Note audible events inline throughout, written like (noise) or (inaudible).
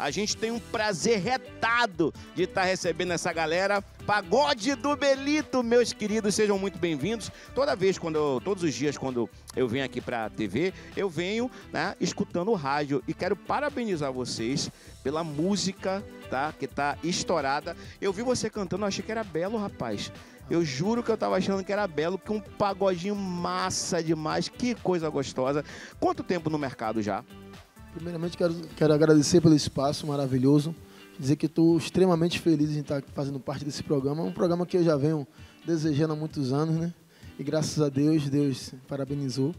A gente tem um prazer retado de estar recebendo essa galera. Pagode do Belito, meus queridos, sejam muito bem-vindos. Toda vez, quando eu, todos os dias, quando eu venho aqui para a TV, eu venho né, escutando o rádio e quero parabenizar vocês pela música, tá? Que tá estourada. Eu vi você cantando, eu achei que era belo, rapaz. Eu juro que eu tava achando que era belo, que um pagodinho massa demais, que coisa gostosa. Quanto tempo no mercado já? Primeiramente, quero, quero agradecer pelo espaço maravilhoso. Dizer que estou extremamente feliz em estar fazendo parte desse programa. Um programa que eu já venho desejando há muitos anos, né? E graças a Deus, Deus parabenizou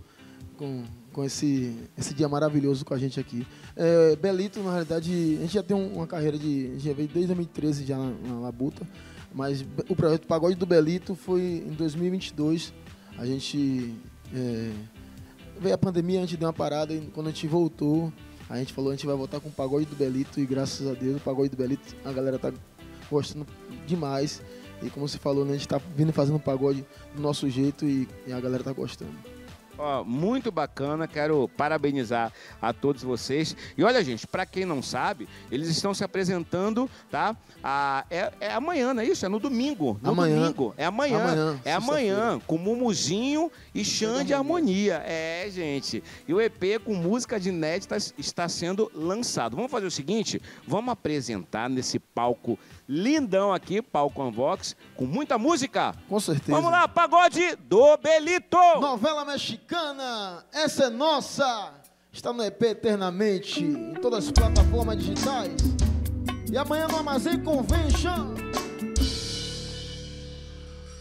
com, com esse, esse dia maravilhoso com a gente aqui. É, Belito, na realidade, a gente já tem uma carreira de. Já veio desde 2013 já na, na Labuta. Mas o projeto Pagode do Belito foi em 2022. A gente. É, veio a pandemia, a gente deu uma parada e quando a gente voltou, a gente falou a gente vai voltar com o Pagode do Belito e graças a Deus o Pagode do Belito a galera tá gostando demais. E como você falou, né, a gente tá vindo fazendo pagode do nosso jeito e, e a galera tá gostando. Ó, muito bacana, quero parabenizar a todos vocês. E olha, gente, para quem não sabe, eles estão se apresentando, tá? A, é, é amanhã, não é isso? É no domingo. No Amanhã. domingo. É amanhã. Amanhã, é amanhã, com Mumuzinho e Xande Harmonia. É, gente. E o EP com música de inéditas está sendo lançado. Vamos fazer o seguinte: vamos apresentar nesse palco lindão aqui, palco Unvox, com muita música. Com certeza. Vamos lá, pagode do Belito! Novela mexicana, essa é nossa. Está no EP eternamente, em todas as plataformas digitais. E amanhã no Armazém Convention.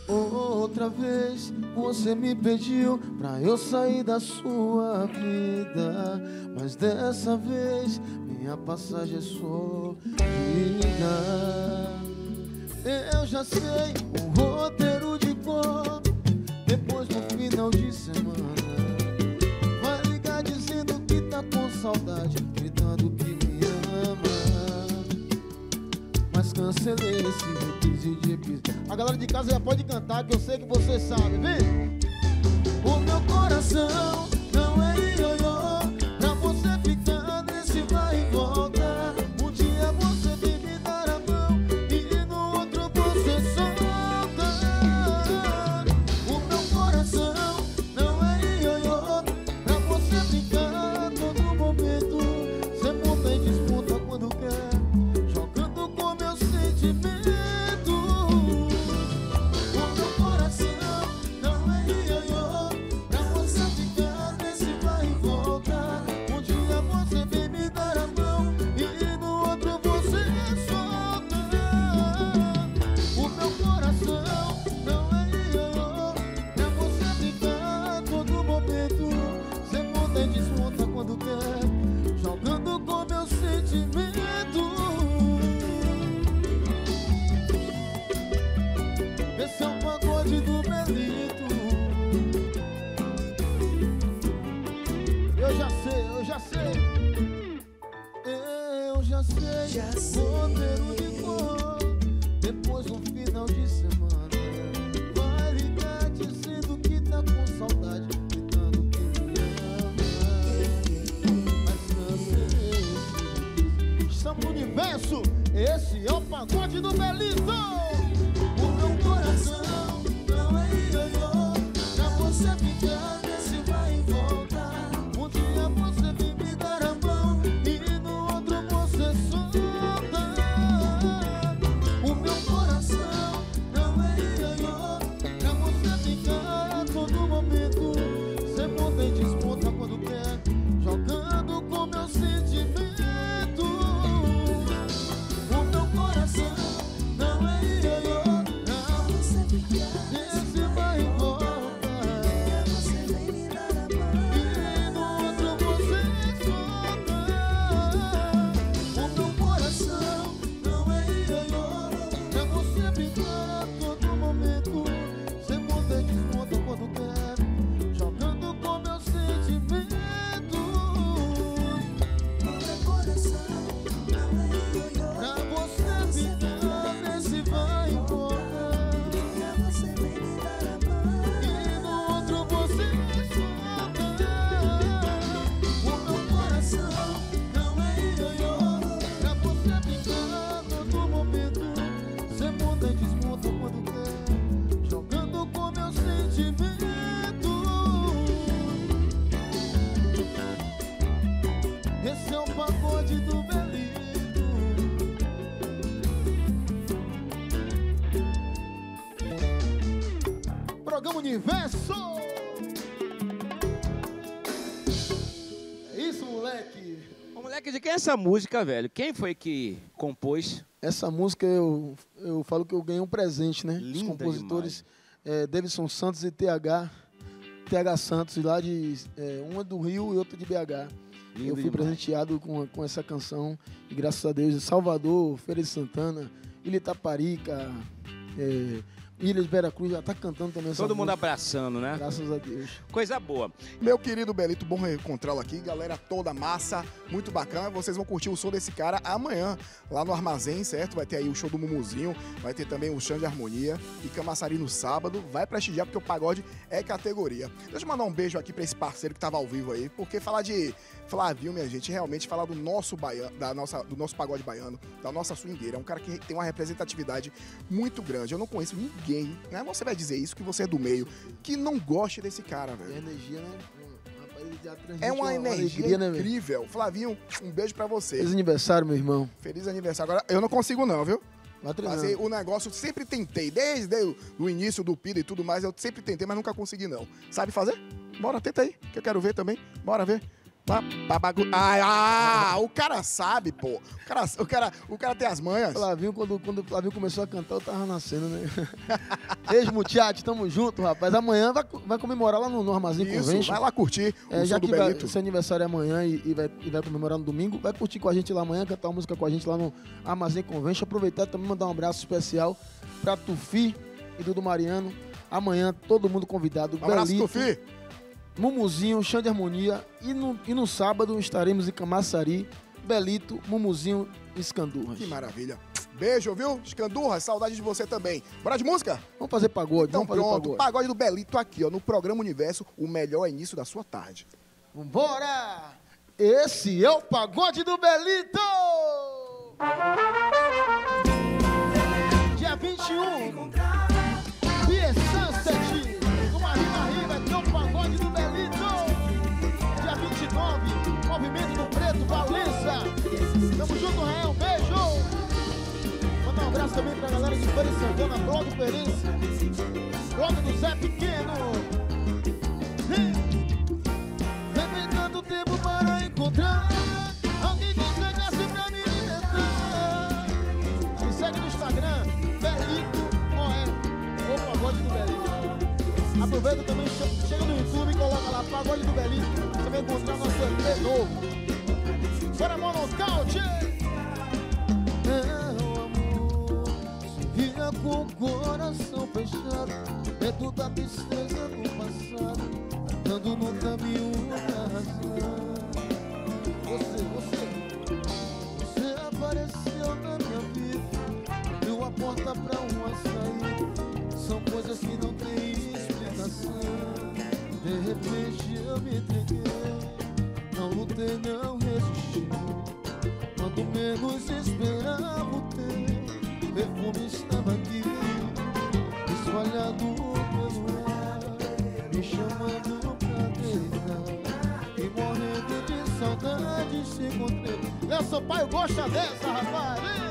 Outra vez você me pediu pra eu sair da sua vida. Mas dessa vez minha passagem é sua vida. Eu já sei cancelei esse reprise de reprise A galera de casa já pode cantar que eu sei que você sabe, vem! O meu coração não é ioiô Já sei. Roteiro de cor. Depois no final de semana. Vai ligar dizendo que tá com saudade. Gritando que ama. Mas universo. Esse é o pagode do Belito. O meu coração não é ioiô Pra você ficar Você monta essa música, velho? Quem foi que compôs? Essa música eu, eu falo que eu ganhei um presente, né? Os Linda compositores é, Davidson Santos e TH. TH Santos, lá de. É, um é do Rio e outro de BH. Lindo eu fui demais. presenteado com, com essa canção. E graças a Deus, Salvador, Feira de Santana, Ilha Itaparica, é, Ilha de Veracruz já tá cantando também essa Todo mundo música. abraçando, né? Graças a Deus. Coisa boa. Meu querido Belito, bom reencontrá-lo aqui. Galera toda massa, muito bacana. Vocês vão curtir o som desse cara amanhã, lá no Armazém, certo? Vai ter aí o show do Mumuzinho, vai ter também o Chão de Harmonia e Camaçari no sábado. Vai prestigiar, porque o pagode é categoria. Deixa eu mandar um beijo aqui pra esse parceiro que tava ao vivo aí, porque falar de Flavio, minha gente, realmente falar do nosso baiano, da nossa, do nosso pagode baiano, da nossa swingueira. É um cara que tem uma representatividade muito grande. Eu não conheço ninguém, né? Você vai dizer isso, que você é do meio, que não goste desse cara, velho. É energia, né? É uma energia alegria, né, incrível. Flavinho, um beijo pra você. Feliz aniversário, meu irmão. Feliz aniversário. Agora, eu não consigo não, viu? Fazer o negócio, sempre tentei. Desde o o início do PIDA e tudo mais, eu sempre tentei, mas nunca consegui não. Sabe fazer? Bora, tenta aí, que eu quero ver também. Bora ver. Ah, ah, o cara sabe, pô. O cara, o cara, o cara tem as manhas. Flavinho, quando, quando o Flavinho começou a cantar, eu tava nascendo, né? (laughs) Beijo, Mutiate, tamo junto, rapaz. Amanhã vai, vai comemorar lá no, no Armazém Isso, Convention. vai lá curtir É, o já que vai, seu aniversário é amanhã e, e vai, e vai comemorar no domingo, vai curtir com a gente lá amanhã, cantar uma música com a gente lá no Armazém Convention. Aproveitar e também mandar um abraço especial pra Tufi e Dudu Mariano. Amanhã, todo mundo convidado. Um abraço, Belito, Tufi. Mumuzinho, Chão de Harmonia. E no, e no sábado estaremos em Camaçari, Belito, Mumuzinho e Escandurras. Que maravilha. Beijo, viu? Escandurra, saudade de você também. Bora de música? Vamos fazer pagode, Então vamos fazer pronto, pagode. pagode do Belito aqui, ó, no programa Universo, o melhor início da sua tarde. Vambora! Esse é o pagode do Belito! Dia 21, de Santana, Bloco Perense, Bloco do Zé Pequeno! Levei tanto tempo para encontrar alguém que chegasse pra me alimentar. Me segue no Instagram, Moé, ou Pagode do Belito. Aproveita também, che- chega no YouTube e coloca lá Pagode do Belito. Você vai encontrar nosso EP novo. Bora! Meu com o coração fechado, medo da tristeza do passado andando no caminho da razão. Você, você, você apareceu na minha vida, abriu a porta pra uma saída. São coisas que não têm explicação. De repente eu me entreguei, não lutei, não resisti. Quando menos esperava perfume estava aqui, espalhado pelo ar me chamando pra deitar E morrendo de saudade se encontrei. Léo Sampaio gosta dessa, rapaz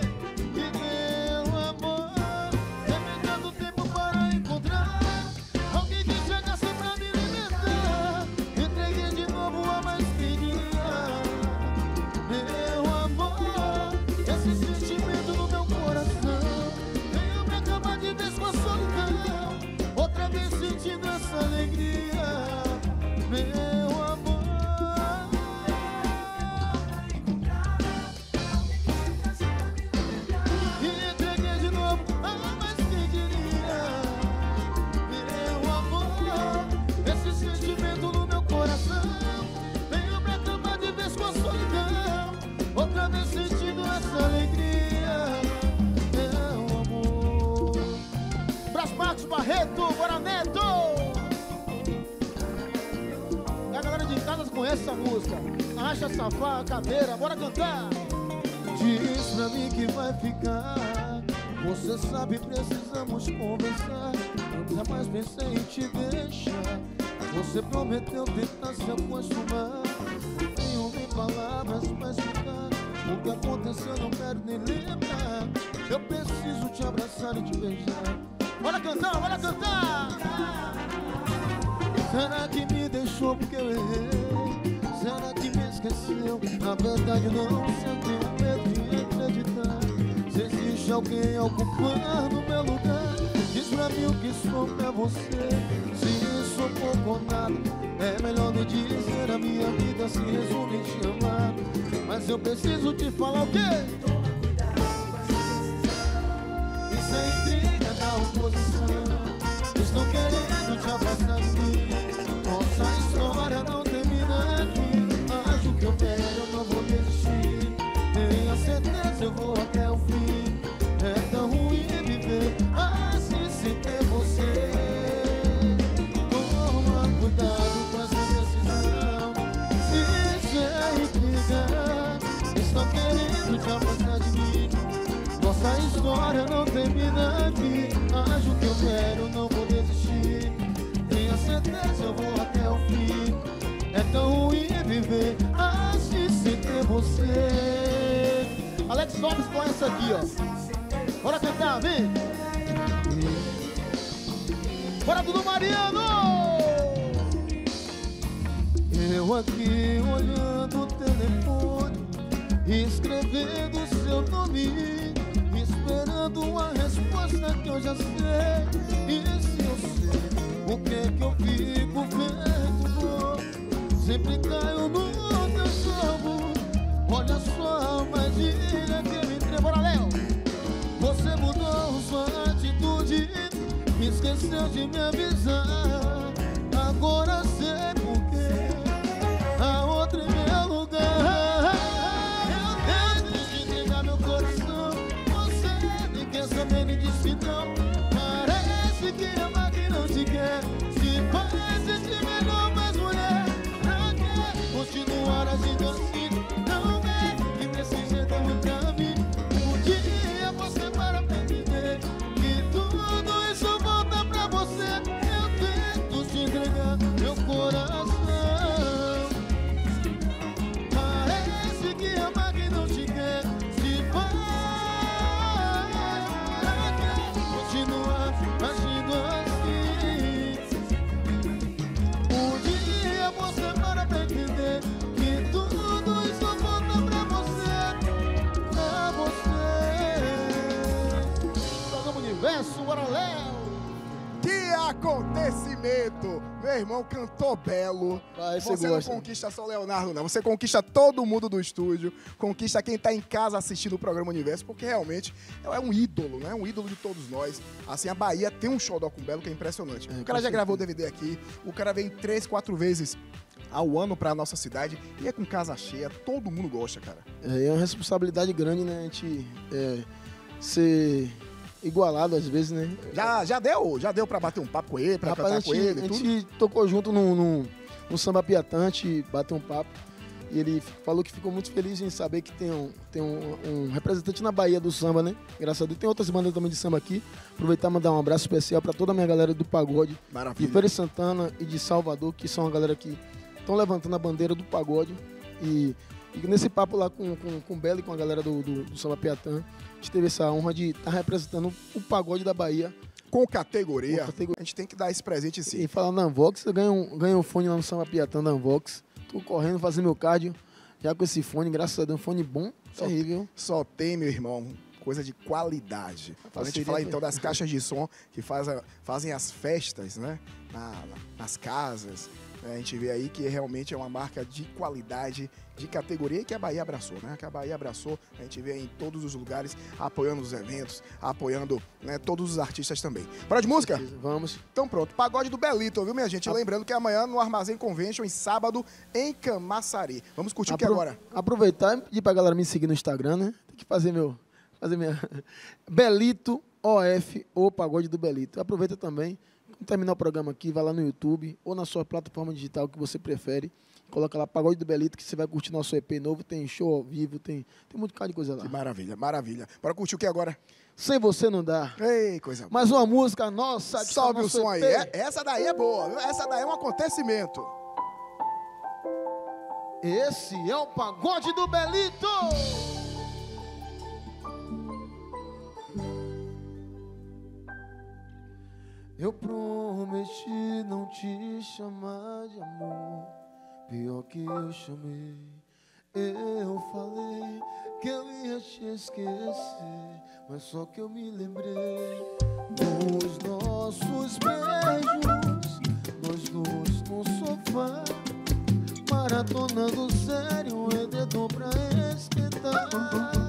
Outra vez sentindo essa alegria Meu amor Bras Marcos Barreto! E a galera de casa conhece essa música. Acha safá, cadeira, bora cantar! Diz pra mim que vai ficar. Você sabe, precisamos conversar. Jamais pensei em te deixar. Você prometeu tentar se acostumar. Tenho palavras explicar. O que aconteceu não quero nem lembrar. Eu preciso te abraçar e te beijar. Bora cantar, bora cantar! Será que me deixou porque eu errei? Será que me esqueceu? Na verdade não sei, tenho medo de acreditar Se existe alguém ocupando meu lugar Diz pra mim o que sou pra você Se é pouco ou nada. É melhor não dizer a minha vida se resume em te amar Mas eu preciso te falar o quê? Isso é intriga da oposição Lopes com essa aqui, ó Bora cantar, vem! Bora, Dudu Mariano! Eu aqui olhando o telefone Escrevendo seu nome Esperando uma resposta que eu já sei E se eu sei o que é que eu fico vendo Sempre caio no Olha só a magia que eu entrei Bora, Léo! Você mudou sua atitude Me esqueceu de me avisar. Agora sei por quê. A outra em meu lugar. Eu tento te entregar meu coração. Você nem quer saber nem disse não. Parece que ama quem não te quer. Se faz sentir melhor mais mulher Pra que continuar agindo irmão cantou belo. Vai, você você gosta. não conquista só o Leonardo, não. Você conquista todo mundo do estúdio, conquista quem tá em casa assistindo o programa Universo, porque realmente é um ídolo, né? Um ídolo de todos nós. Assim, a Bahia tem um show do com Belo que é impressionante. É, o cara já gravou o DVD aqui, o cara vem três, quatro vezes ao ano pra nossa cidade e é com casa cheia, todo mundo gosta, cara. É, é uma responsabilidade grande, né? A gente é, ser igualado às vezes, né? Já, já deu, já deu pra bater um papo com ele, pra Rapaz, cantar com ele a gente tocou junto no, no, Samba gente bateu um papo. E ele falou que ficou muito feliz em saber que tem um, tem um, um representante na Bahia do samba, né? Graças a Deus. Tem outras bandas também de samba aqui. Aproveitar e mandar um abraço especial pra toda a minha galera do pagode, de Maravilha. Feira de Santana e de Salvador, que são a galera que estão levantando a bandeira do pagode. E, e nesse papo lá com, com, com o Belo e com a galera do, do, do Samba Piatã, a gente teve essa honra de estar representando o pagode da Bahia. Com categoria, Com categoria. a gente tem que dar esse presente sim. E falar na Anvox, eu ganho, um- ganho um fone lá no Samba Piatã da Anvox. Tô correndo, fazendo meu cardio. Já com esse fone, graças a Deus, um fone bom, Só- terrível. Só tem, meu irmão, coisa de qualidade. A gente falar mesmo. então das caixas de som que faz a- fazem as festas, né? Na- nas casas. A gente vê aí que realmente é uma marca de qualidade, de categoria e que a Bahia abraçou, né? Que a Bahia abraçou, a gente vê em todos os lugares, apoiando os eventos, apoiando né, todos os artistas também. Bora de música? Vamos. Então pronto, pagode do Belito, viu, minha gente? Lembrando que amanhã no Armazém Convention, em sábado, em Camaçari. Vamos curtir o que Apro- agora? Aproveitar e pedir pra galera me seguir no Instagram, né? Tem que fazer meu. Fazer minha. (laughs) Belito OF, ou Pagode do Belito. Aproveita também. Quando terminar o programa aqui, vai lá no YouTube ou na sua plataforma digital que você prefere. Coloca lá Pagode do Belito, que você vai curtir nosso EP novo. Tem show ao vivo, tem, tem muito cara de coisa lá. Que maravilha, maravilha. Bora curtir o que agora? Sem você não dá. Ei, coisa boa. Mais uma música nossa. Sobe o som aí. EP. É- essa daí é boa, viu? Essa daí é um acontecimento. Esse é o Pagode do Belito. Eu prometi não te chamar de amor, pior que eu chamei. Eu falei que eu ia te esquecer, mas só que eu me lembrei dos nossos beijos, nós dois no sofá, maratonando sério, é dedo pra esquentar.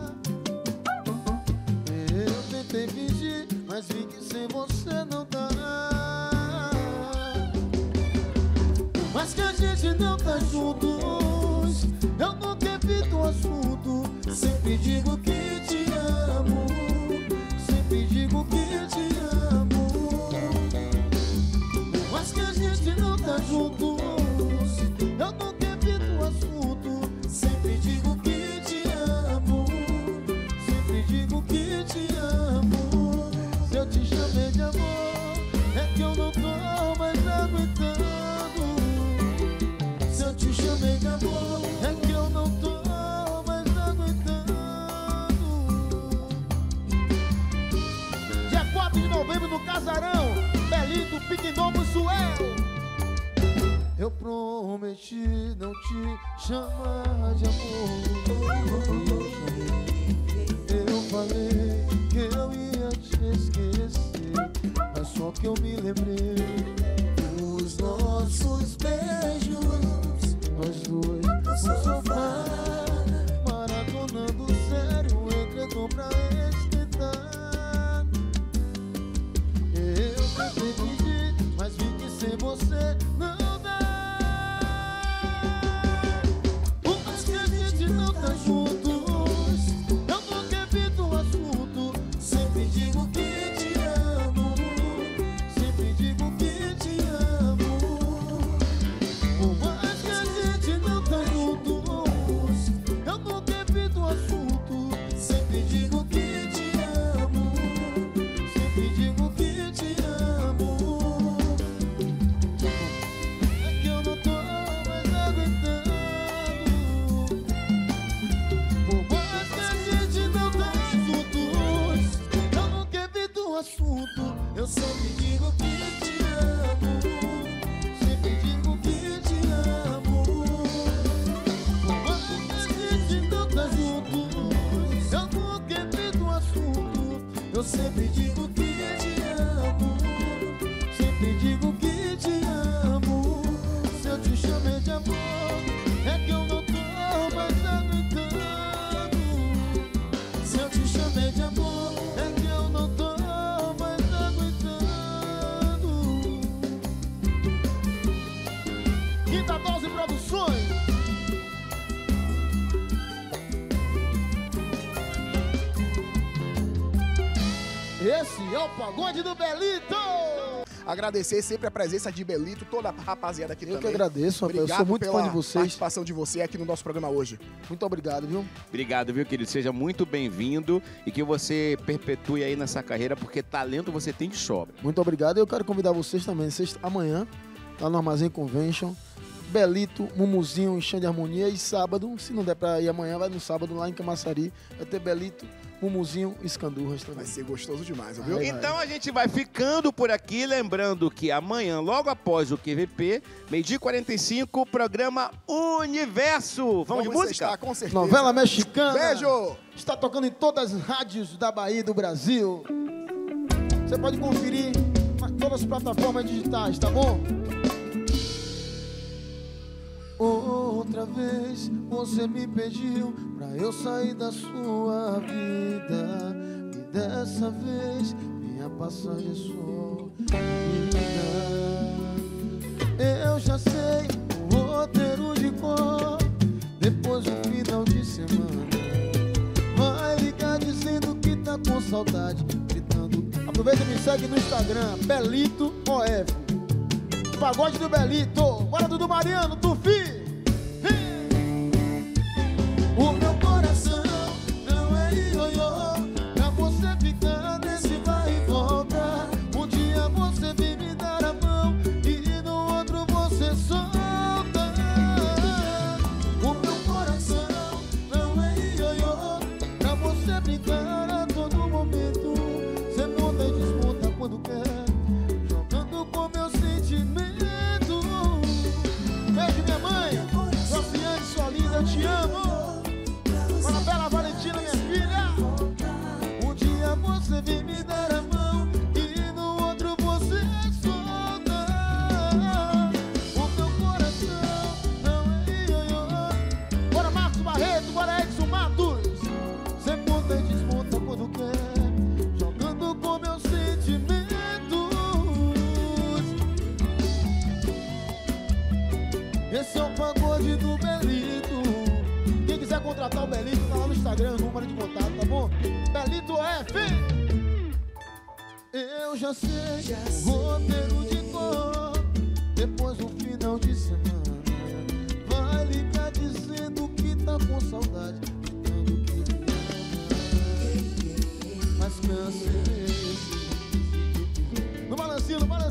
Tentei fingir, mas vi que sem você não dá. Mas que a gente não tá juntos, Eu prometi não te chamar de amor. Eu falei que eu ia te esquecer, mas só que eu me lembrei dos nossos beijos, nós dois no sofá, Sempre digo que É o pagode do Belito! Agradecer sempre a presença de Belito, toda a rapaziada aqui Eu que também. agradeço, rapaz. Eu Obrigado sou muito pela fã de vocês. participação de você aqui no nosso programa hoje. Muito obrigado, viu? Obrigado, viu, querido? Seja muito bem-vindo e que você perpetue aí nessa carreira, porque talento você tem de sobra. Muito obrigado. Eu quero convidar vocês também, sexta, amanhã, lá no Armazém Convention. Belito, Mumuzinho em Chão de Harmonia. E sábado, se não der pra ir amanhã, vai no sábado lá em Camaçari. Vai ter Belito, Mumuzinho e Escandurras também. Vai ser gostoso demais, viu? Vai, Então a gente vai ficando por aqui, lembrando que amanhã, logo após o QVP, meio-dia e 45, programa Universo. Vamos, de música? sextar, com certeza. Novela mexicana. Beijo! Está tocando em todas as rádios da Bahia e do Brasil. Você pode conferir em todas as plataformas digitais, tá bom? Outra vez você me pediu pra eu sair da sua vida. E dessa vez minha passagem é vida. Eu já sei o roteiro de cor. Depois do final de semana. Vai ligar dizendo que tá com saudade, gritando. Aproveita e me segue no Instagram, Belito OF. Pagode do Belito. Bora, Dudu Mariano, Tufi. O meu já sei, já sei. Roteiro de cor, depois do final de semana. Vai ligar dizendo que tá com saudade. De que é ama. Mas cansei. No balancinho, no balancinho.